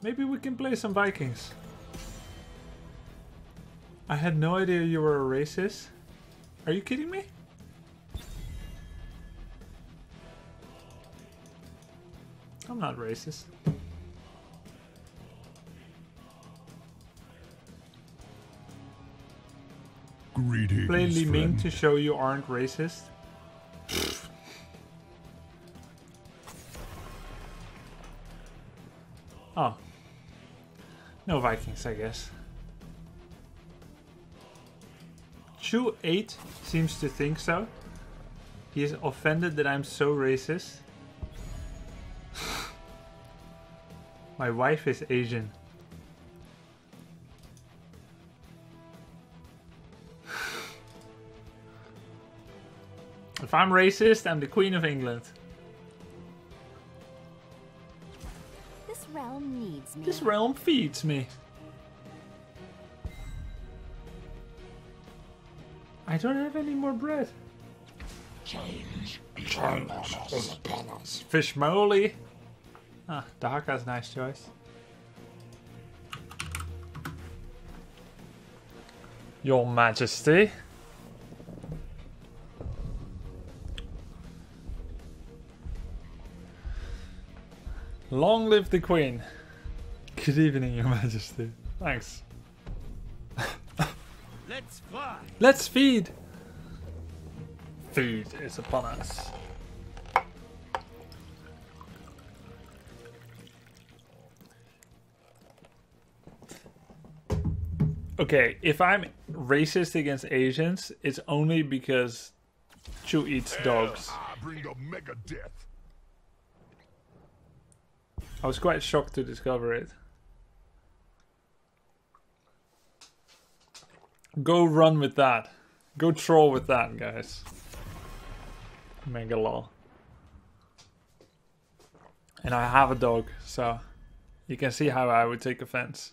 Maybe we can play some Vikings. I had no idea you were a racist. Are you kidding me? I'm not racist. Greetings, Play Li Ming to show you aren't racist. oh. No Vikings, I guess. Chu 8 seems to think so. He is offended that I'm so racist. My wife is Asian. If I'm racist, I'm the Queen of England. Needs me. This realm feeds me. I don't have any more bread. Change is us. Fish moly. Ah, Dehaka's nice choice. Your Majesty. Long live the Queen. Good evening, Your Majesty. Thanks. Let's fly. Let's feed. Food is upon us. Okay, if I'm racist against Asians, it's only because Chu eats dogs. I bring the mega death. I was quite shocked to discover it. Go run with that. Go troll with that, guys. Mega law. And I have a dog, so you can see how I would take offense.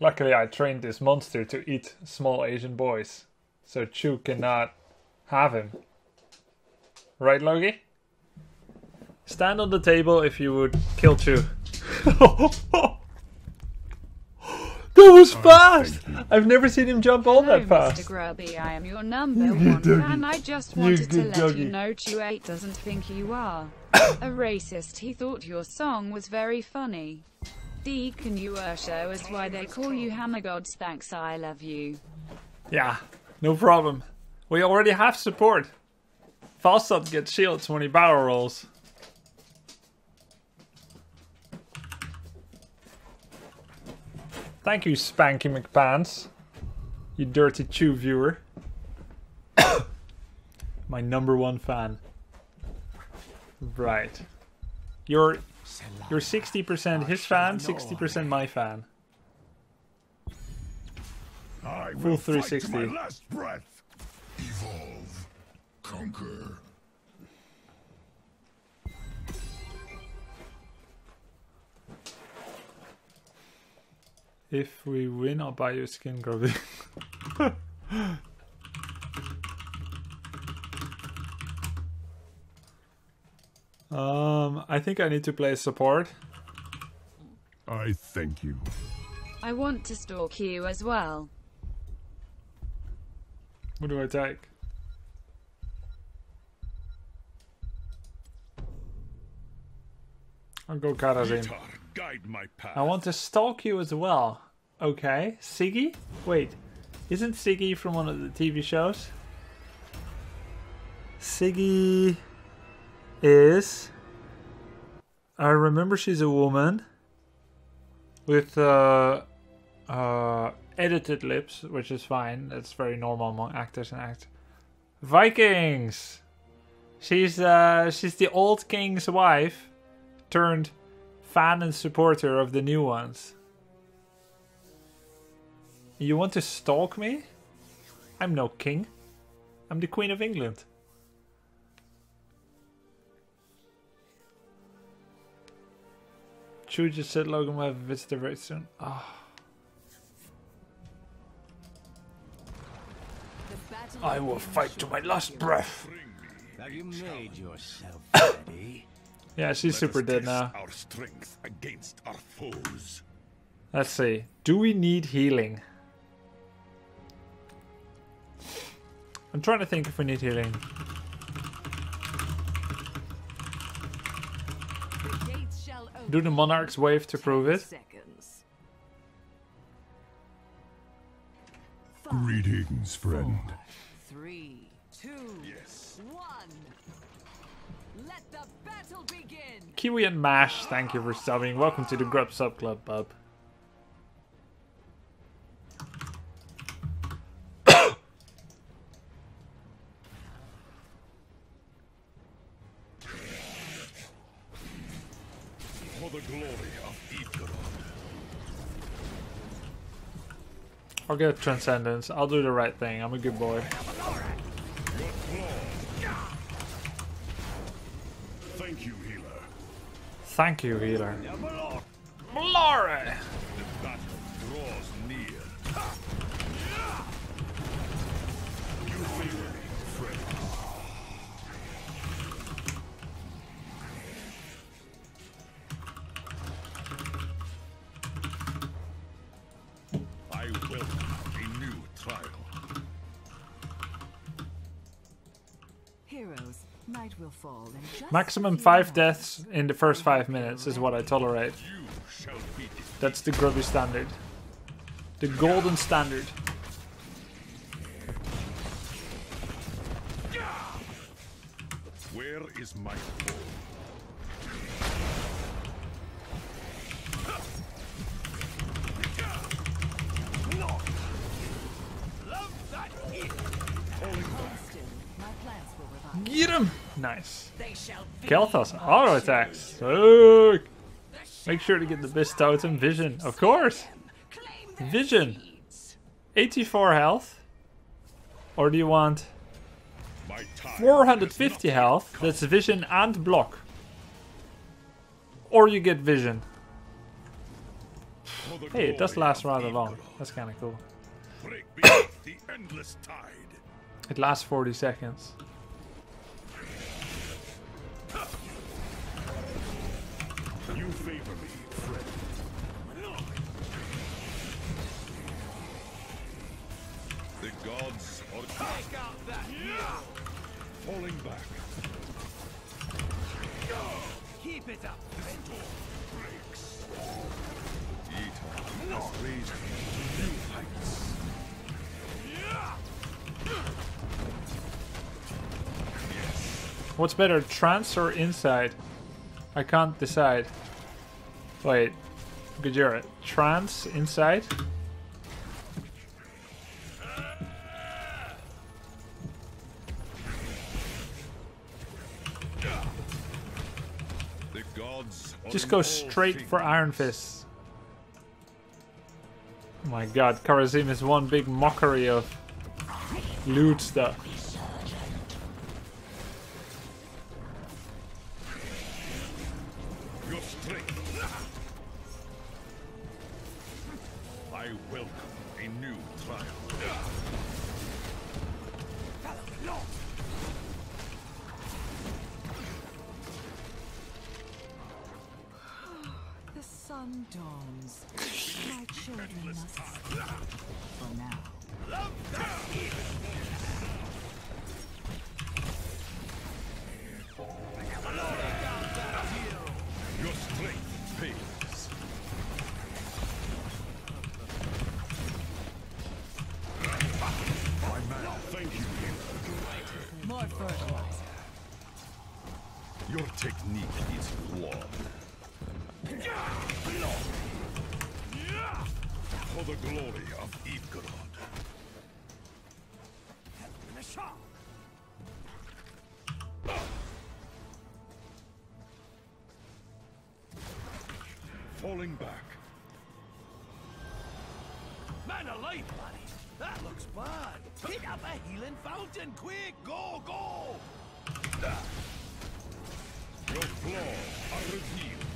Luckily, I trained this monster to eat small Asian boys, so Chu cannot have him. Right, Logi? Stand on the table if you would kill Chu. that was fast! I've never seen him jump all Hello, that fast. Mr. Grubby, I am your number one fan. I just You wanted to let doggy. you know Chu8 doesn't think you are a racist. He thought your song was very funny. Deacon you uh, show us why they call you Hammer Gods. Thanks, I love you. Yeah, no problem. We already have support. Falstad gets shields when he barrel rolls. Thank you, Spanky McPants. You dirty chew viewer. My number one fan. Right. You're you're 60% his fan, 60% my fan. I Full will fight to 360. my last breath. Evolve. Conquer. If we win, I'll buy you a skin, Grubby. um, I think I need to play support. I thank you. I want to stalk you as well. What do I take? I'll go Kharazim. Guide my path. I want to stalk you as well. Okay, Siggy? Wait, isn't Siggy from one of the TV shows? Siggy is. I remember she's a woman with uh, uh, edited lips, which is fine. That's very normal among actors and act. Vikings. She's uh, she's the old king's wife, turned fan and supporter of the new ones. You want to stalk me? I'm no king. I'm the Queen of England. Chu just said Logan will have a visitor very soon. Ah. I will fight to my last breath. Have you made yourself ready? Yeah, she's Let super dead now. Our strength against our foes. Let's see. Do we need healing? I'm trying to think if we need healing. The gates shall open. Do the monarch's wave to prove it. Greetings, friend. Oh. Kiwi and Mash, thank you for subbing. Welcome to the Grub Sub Club, bub. I'll get Transcendence. I'll do the right thing. I'm a good boy. Your claw. Thank you, healer. Thank you, healer. Maximum five deaths in the first five minutes is what I tolerate. You shall be defeated. That's the grubby standard. The golden standard. Kael'thas auto attacks. Sick. Make sure to get the best totem vision. Of course. Vision. 84 health. Or do you want 450 health? That's vision and block. Or you get vision. Hey, it does last rather long. That's kind of cool. Break beneath the endless tide. It lasts 40 seconds. Favor me, friend. The gods are take out that falling back. Keep it up. This door breaks. Ita has raised new heights. What's better, trance or Insight? I can't decide. Wait, Gajira, trance Insight? Just go straight for. Iron Fist. Oh my god, Kharazim is one big mockery of loot stuff. The sun dawns. My children must for now. Falling back. Man alive, buddy. That looks bad. Pick up a healing fountain, quick! Go, go! Your flaws are revealed.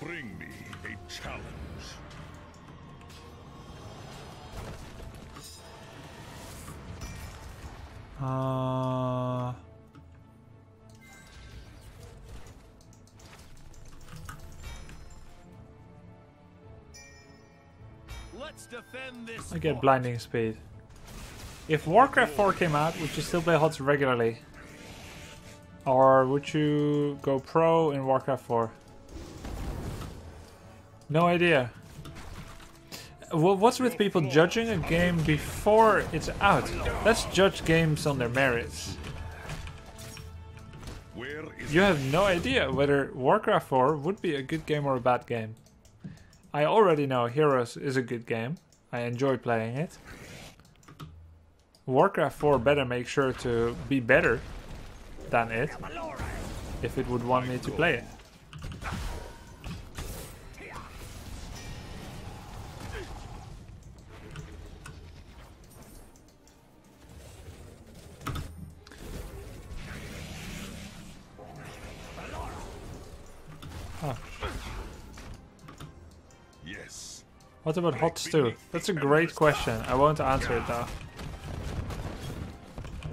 Bring me a challenge. Uh, I get blinding speed. If Warcraft 4 came out, would you still play HOTS regularly? Or would you go pro in Warcraft 4? No idea. What's with people judging a game before it's out? Let's judge games on their merits. You have no idea whether Warcraft 4 would be a good game or a bad game. I already know Heroes is a good game. I enjoy playing it. Warcraft 4 better make sure to be better than it if it would want me to play it. What about hot stew? That's a great question. I won't answer it though.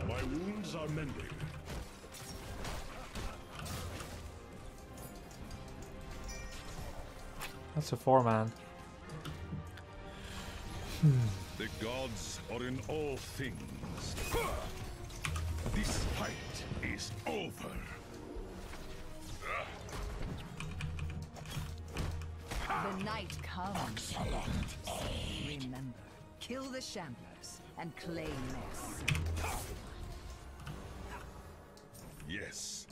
My wounds are mending. That's a 4 man. The gods are in all things. This fight is over. The night comes. Remember, kill the shamblers and claim this. Yes.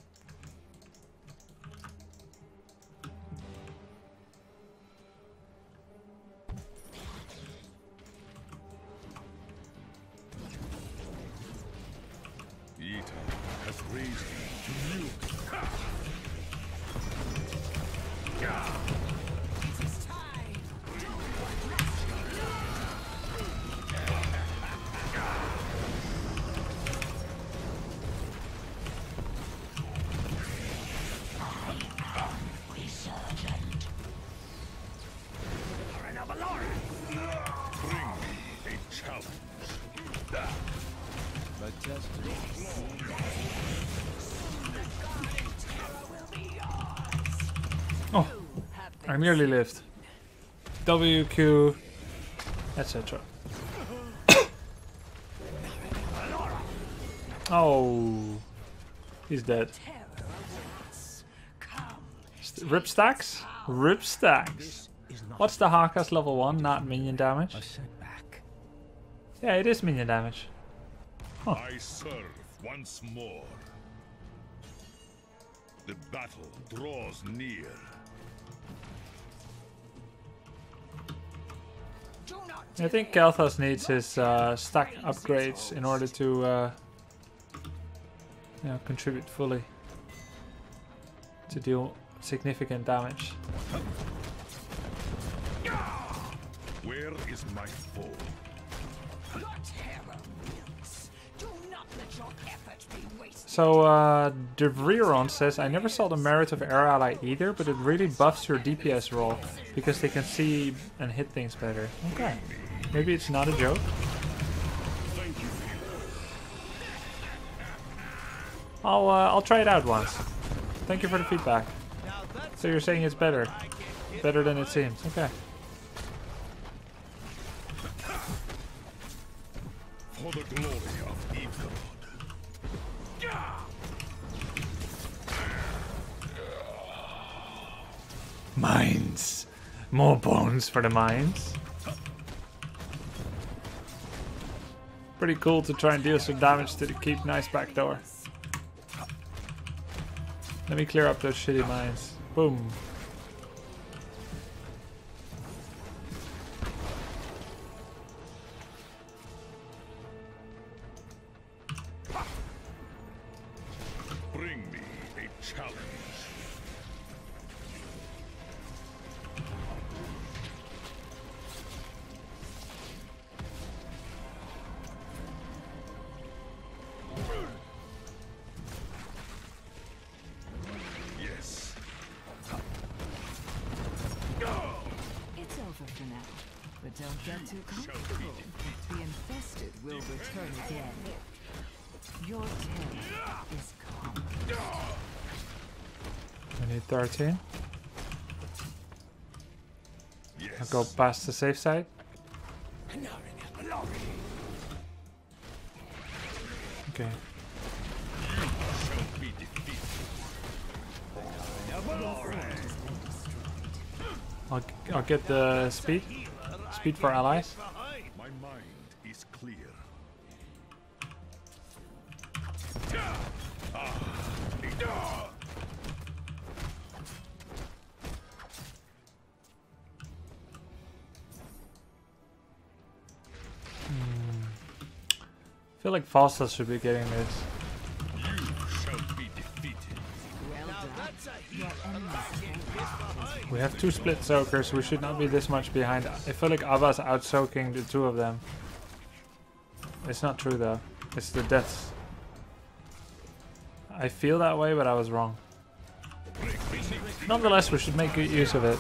Oh, I nearly lived. WQ, etc. oh, he's dead. Rip stacks? Rip stacks. What's Dehaka's level 1, not minion damage? A setback. Yeah, it is minion damage. I serve once more. The battle draws near. I think Kael'thas needs his uh, stack upgrades in order to uh, you know, contribute fully to deal significant damage. Where is my foe? So, uh, Devriron says, I never saw the merit of Air Ally either, but it really buffs your DPS roll because they can see and hit things better. Okay. Maybe it's not a joke. I'll, uh, I'll try it out once. Thank you for the feedback. So you're saying it's better? Better than it seems. Okay. More bones for the mines. Pretty cool to try and deal some damage to the keep nice back door. Let me clear up those shitty mines. Boom. Will return again. Your terror is come. I need 13. Yes. I'll go past the safe side. Okay. Shall be defeated. I'll, I'll get the speed. Speed for allies. Feel like Falstad should be getting this. We have two split soakers, we should not be this much behind. I feel like Ava's out soaking the two of them. It's not true though. It's the deaths. I feel that way, but I was wrong. Nonetheless, we should make good use of it.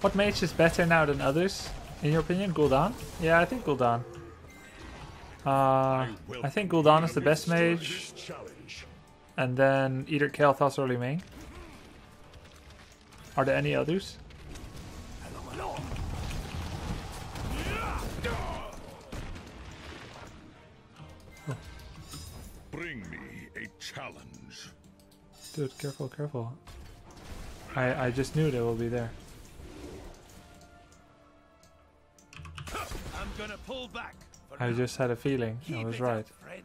What mage is better now than others? In your opinion, Gul'dan? Yeah, I think Gul'dan. Uh, I think Gul'dan is the best mage, and then either Kael'thas or Li Ming. Are there any others? Bring me a challenge. Dude, careful, careful. I I just knew they will be there. Back. I now. just had a feeling. I was right. up, friend.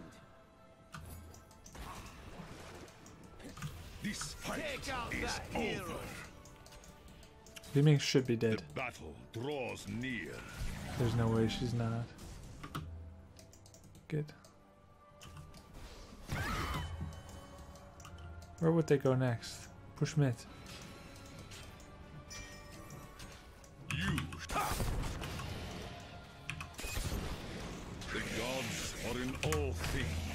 This fight is that hero. over. Li Ming should be The dead. battle draws near. There's no way she's not. Good. Where would they go next? Push mid. You. Gods are in all things.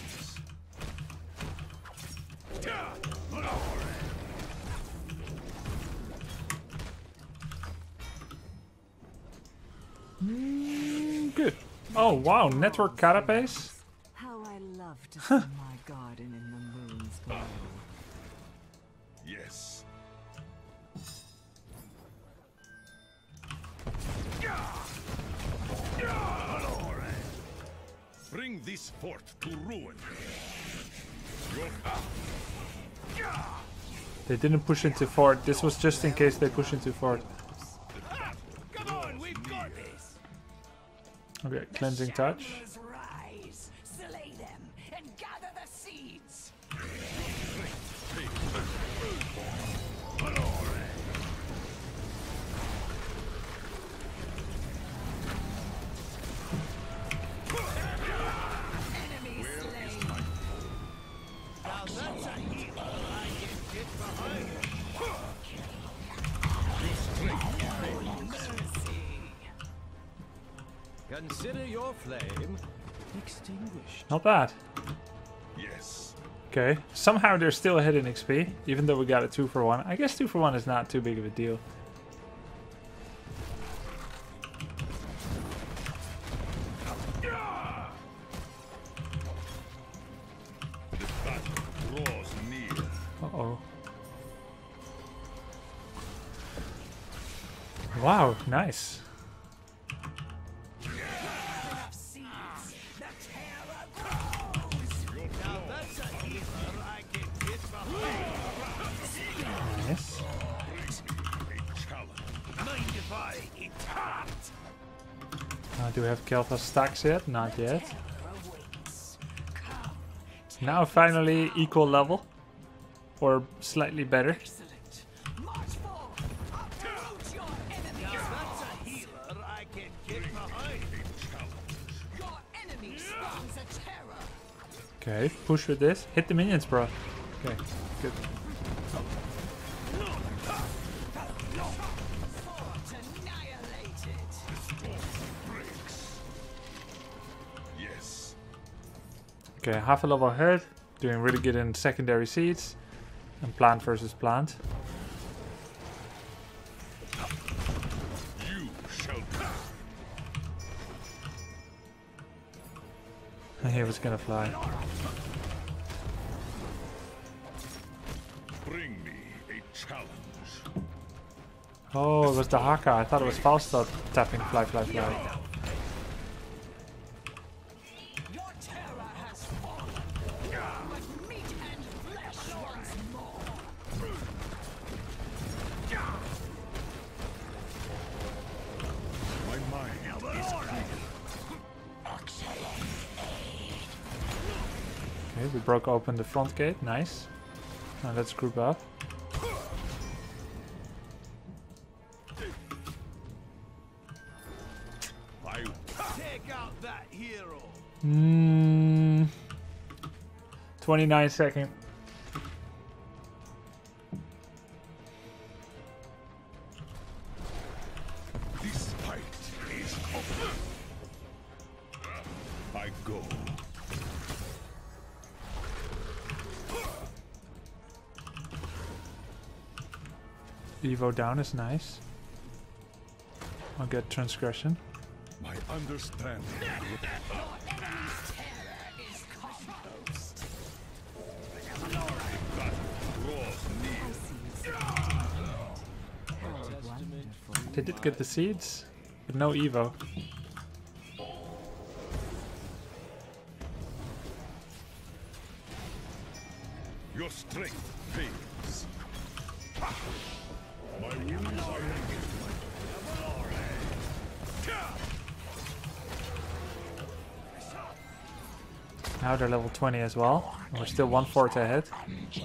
Mm, good. Oh wow, network carapace. How I love to didn't push into fort. This was just in case they push into fort. Ah, come on, we've got this. Okay, cleansing touch. Extinguished. Not bad. yes. Okay. Somehow they're still ahead in XP, even though we got a 2 for 1. I guess 2 for 1 is not too big of a deal. Kael'thas stacks yet? Not yet. Now finally equal level. Or slightly better. Okay, push with this. Hit the minions, bro. Okay, good. Okay, half a level ahead. Doing really good in secondary seeds. And plant versus plant. You shall He was gonna fly. Bring me a challenge. Oh, it was Dehaka. I thought it was Falstad tapping fly, fly, fly. Open the front gate. Nice. Now let's group up. I Take out that hero. Mm, 29 second. this fight is over. I go. Evo down is nice. I'll get transgression. My understanding. Is compost. Battle draws near. Wonderful. They did get the seeds, but no Evo. 20 as well. We're still one fort ahead,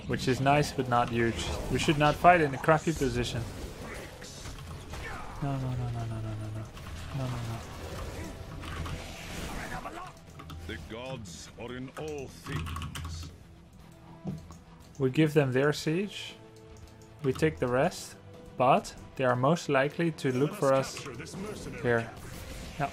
which is nice but not huge. We should not fight in a crappy position. No, no, no, no, no, no, no, no. No, no, no. The gods are in all things. We give them their siege. We take the rest. But they are most likely to look for us here. Yeah.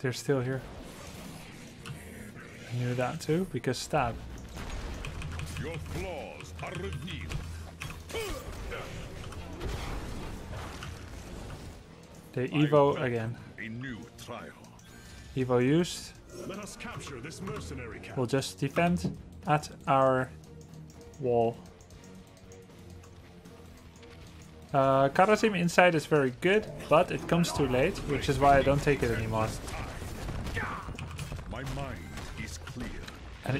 They're still here. I knew that too, because stab. Your flaws are revealed. They Evo again. A new trial. Evo used. Let us capture this mercenary camp. We'll just defend at our wall. Uh, Kharazim insight is very good, but it comes too late, which is why I don't take it anymore.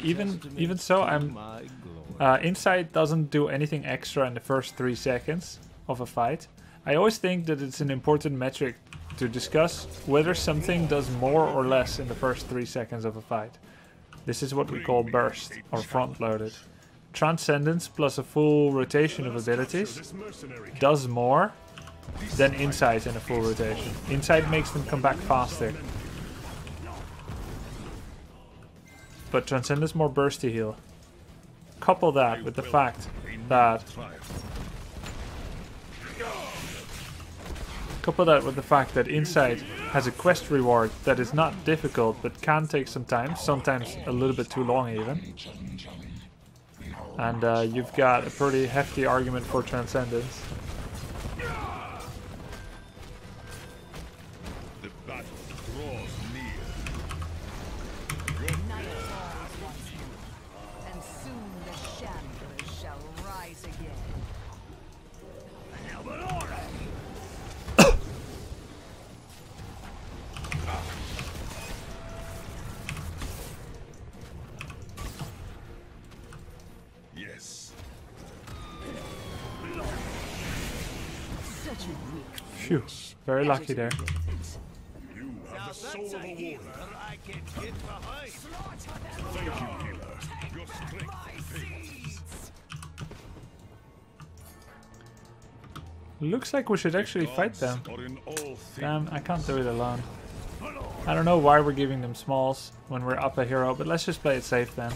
Even even so, I'm uh, insight doesn't do anything extra in the first three seconds of a fight. I always think that it's an important metric to discuss whether something does more or less in the first three seconds of a fight. This is what we call burst or front loaded. Transcendence plus a full rotation of abilities does more than insight in a full rotation. Insight makes them come back faster. But Transcendence more bursty heal. Couple that with the fact that couple that with the fact that Insight has a quest reward that is not difficult but can take some time, sometimes a little bit too long even. And uh, you've got a pretty hefty argument for Transcendence. Lucky there. You have the soul of a warrior. I can get behind. Thank you, healer. Your strength. Looks like we should actually fight them. Damn, I can't do it alone. I don't know why we're giving them smalls when we're up a hero, but let's just play it safe then.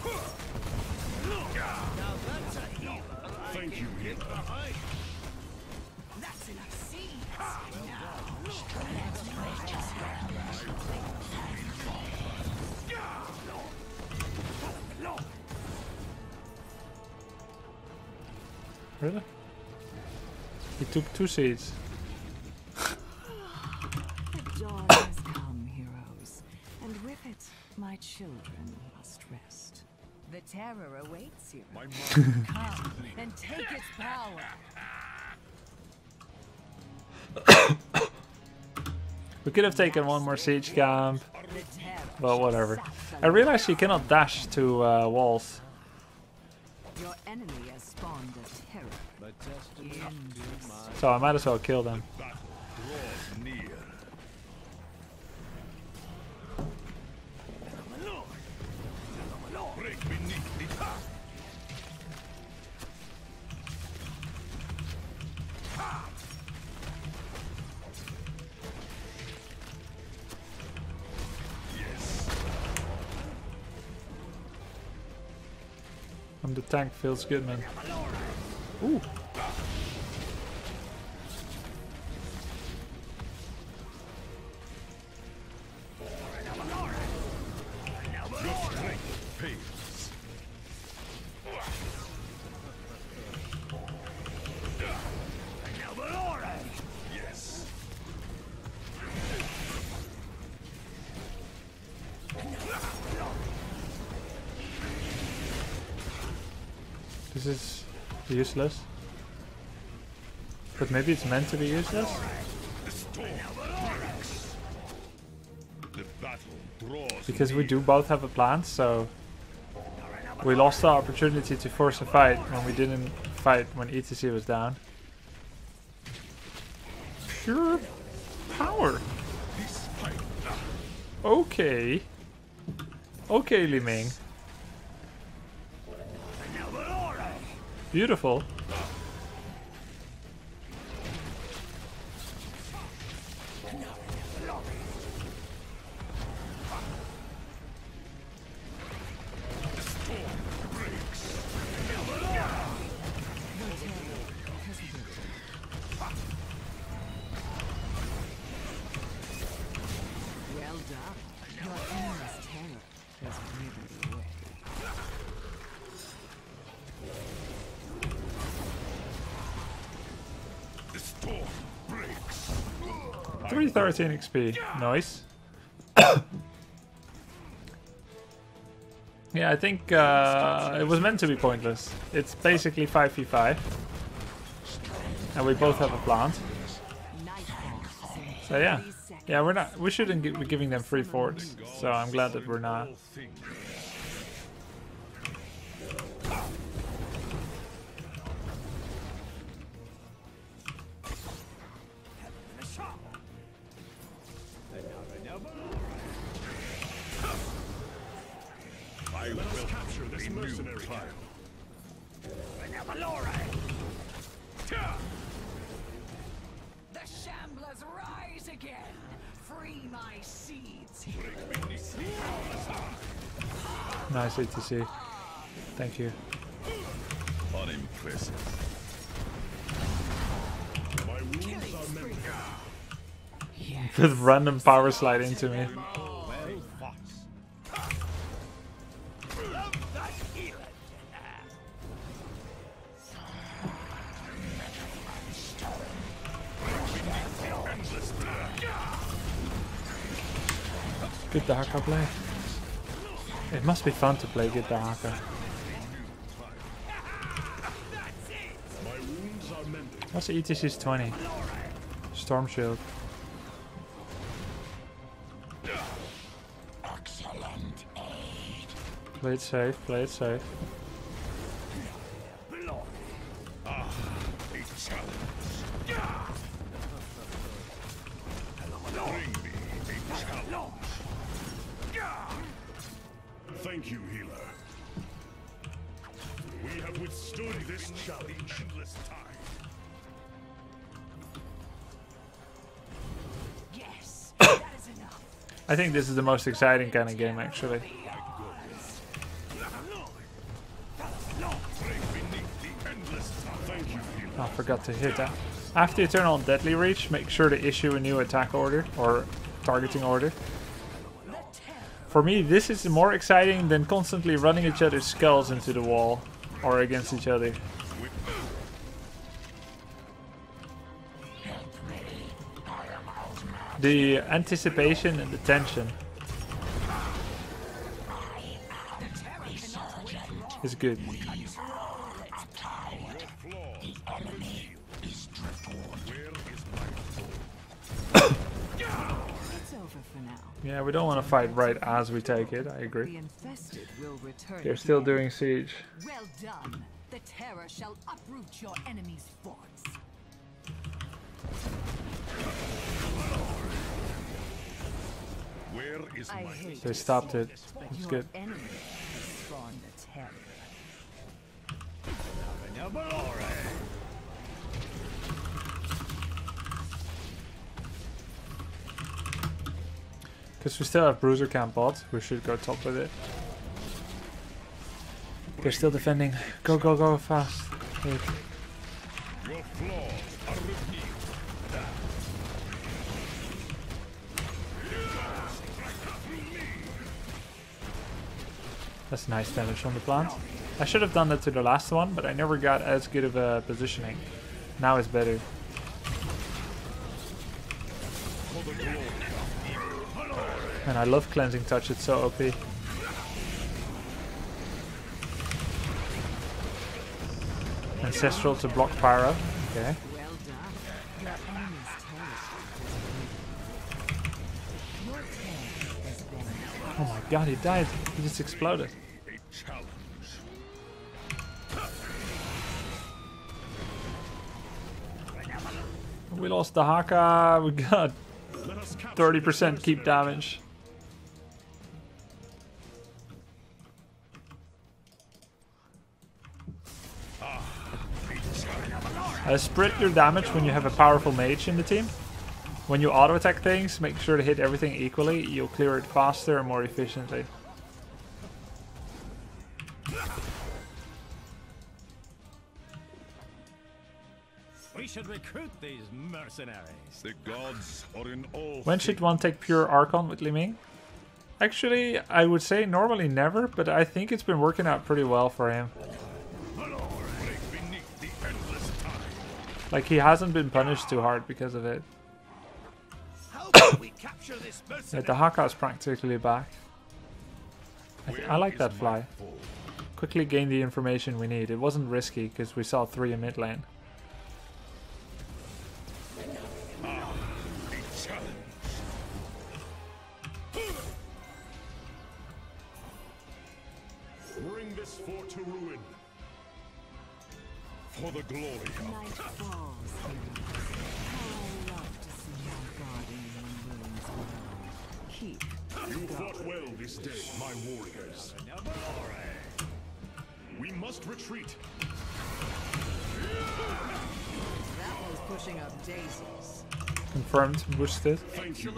Really? He took two seats. The dawn has come, heroes, and with it, my children must rest. The terror awaits you. My mind Come and take its power. We could have taken one more siege camp, but whatever. I realized you cannot dash to uh, walls. Your enemy has spawned a terror. But destiny to my So I might as well kill them. And the tank feels good, man. Ooh. Useless. But maybe it's meant to be useless? Because we do both have a plant, so... We lost the opportunity to force a fight when we didn't fight when ETC was down. Pure power. Okay. Okay, Li Ming. Beautiful. 313 XP. Nice. yeah, I think uh, it was meant to be pointless. It's basically 5v5. And we both have a plant. So yeah. Yeah, we're not we shouldn't be giving them free forts. So I'm glad that we're not. Nice ETC. Thank you. Unimpressive. My wounds are mended. With random power slide into me. Good Dehaka play. It must be fun to play good are mended. What's the ETC's 20? Storm Shield. Play it safe, play it safe. I think this is the most exciting kind of game actually. I forgot to hit that. After you turn on Deadly Reach, make sure to issue a new attack order or targeting order. For me, this is more exciting than constantly running each other's skulls into the wall or against each other. The anticipation and the tension is good. It's over for now. Yeah, we don't want to fight right as we take it. I agree. infested will return. They're still doing siege. Well done. The terror shall uproot your enemy's forts. Where is I my hate They stopped it. It's good. enemy has spawned a terror. Because we still have Bruiser Camp bot, we should go top with it. They're still defending. Go, go, go, fast. Wait. That's nice damage from the plant. I should have done that to the last one, but I never got as good of a positioning. Now it's better. And I love cleansing touch, it's so OP. Ancestral to block pyro. Okay. Well done. Your enemy's terror. Your terror has been Oh my god, he died. He just exploded. We lost Dehaka. We got Let us capture 30% keep damage. Uh, split your damage when you have a powerful mage in the team. When you auto attack things, make sure to hit everything equally. You'll clear it faster and more efficiently. We should recruit these mercenaries. The gods are in all When should one take pure Archon with Li Ming? Actually, I would say normally never, but I think it's been working out pretty well for him. Break beneath the endless time. Like, he hasn't been punished too hard because of it. Yeah, mercenary? Dehaka's practically back. I, th- I like Where that is my fly. Quickly gain the information we need. It wasn't risky because we saw three in mid lane. Bring this fort to ruin. For the glory of Keep You fought well this day, my warriors. We must retreat. That was pushing up daisies. Confirmed, boosted. Thank you.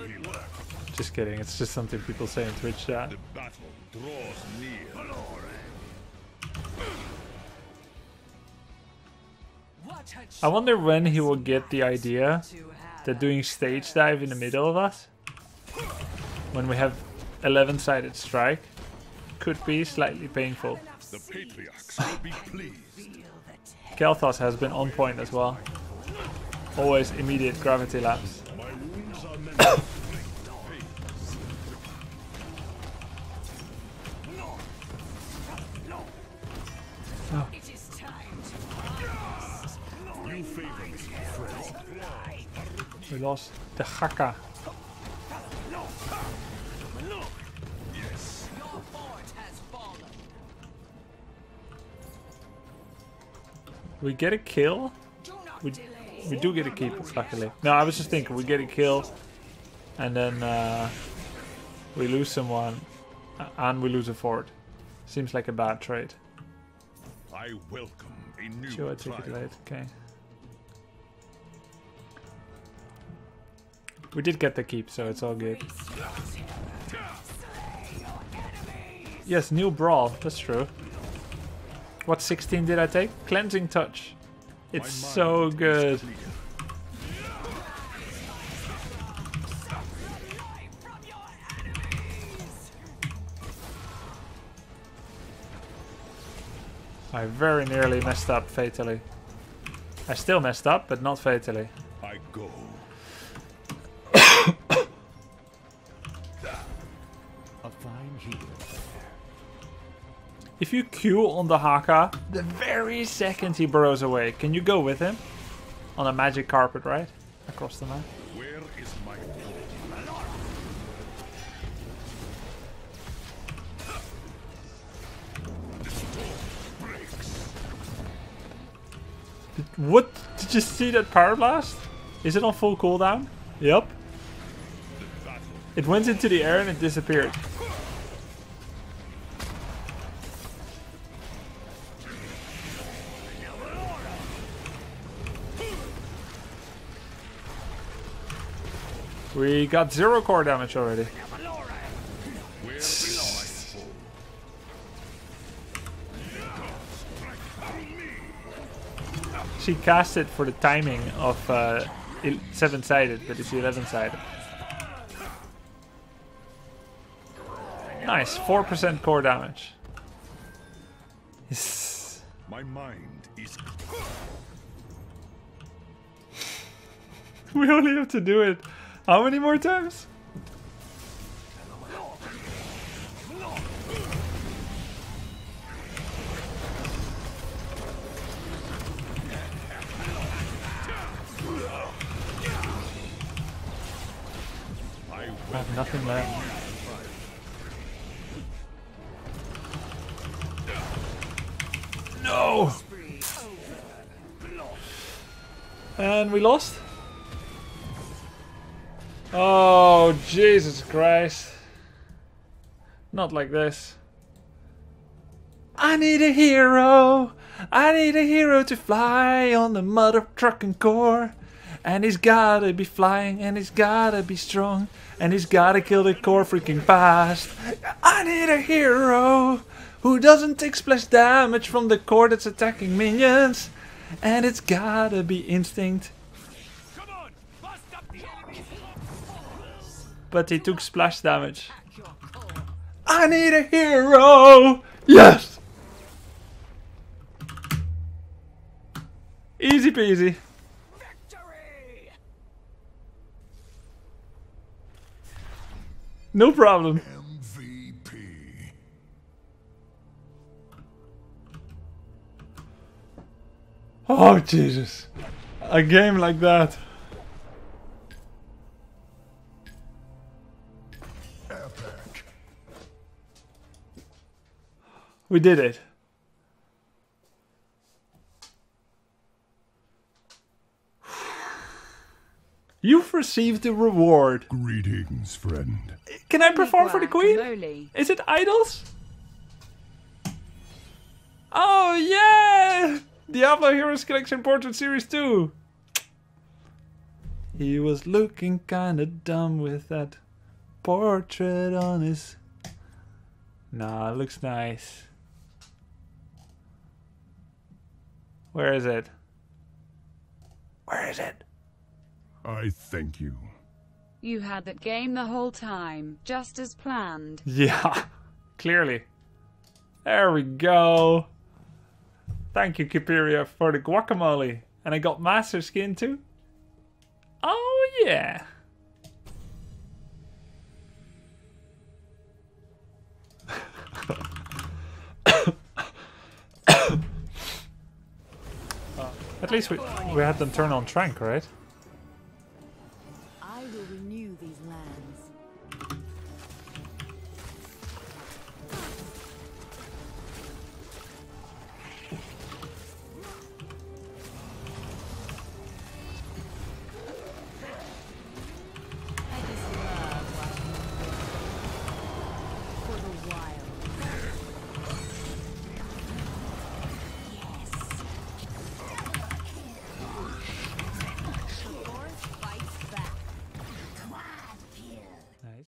Just kidding, it's just something people say in Twitch chat. The battle draws near. I wonder when he will get the idea that doing stage dive in the middle of us, when we have 11 sided strike, could be slightly painful. The patriarchs will be pleased. Kael'thas has been on point as well. Always immediate gravity lapse. My wounds are meant to It is time You favor me, friend. We lost Dehaka. We get a kill. We, we do get a keep, luckily. No, I was just thinking, we get a kill, and then uh, we lose someone, and we lose a fort. Seems like a bad trade. I welcome a new Sure, I take it late. Okay. We did get the keep, so it's all good. Yes, new brawl. That's true. What 16 did I take? Cleansing touch. It's so good. I very nearly messed up fatally. I still messed up, but not fatally. I go. You Q on Dehaka, the very second he burrows away, can you go with him? On a magic carpet, right? Across the map. Where is my What? Did you see that power blast? Is it on full cooldown? Yep. It went into the air and it disappeared. We got zero core damage already. where is my foe? She cast it for the timing of uh, seven-sided, but it's eleven-sided. Nice, four percent core damage. Yes. My mind is We only have to do it. How many more times? I have nothing left. No! And we lost? Oh, Jesus Christ. Not like this. I need a hero. I need a hero to fly on the mother trucking core. And he's gotta be flying, and he's gotta be strong, and he's gotta kill the core freaking fast. I need a hero who doesn't take splash damage from the core that's attacking minions. And it's gotta be instinct. But he took splash damage. I need a hero! Yes! Easy peasy. Victory! No problem. MVP. Oh, Jesus. A game like that. We did it. You've received the reward. Greetings, friend. Can I perform for the queen? Is it idols? Oh yeah! Diablo Heroes Collection Portrait Series 2. He was looking kinda dumb with that portrait on his. Nah, looks nice. Where is it? Where is it? I thank you. You had that game the whole time, just as planned. Yeah, clearly. There we go. Thank you, Kiperia, for the guacamole. And I got Master Skin too. Oh, yeah. At least we, we had them turn on Trank, right?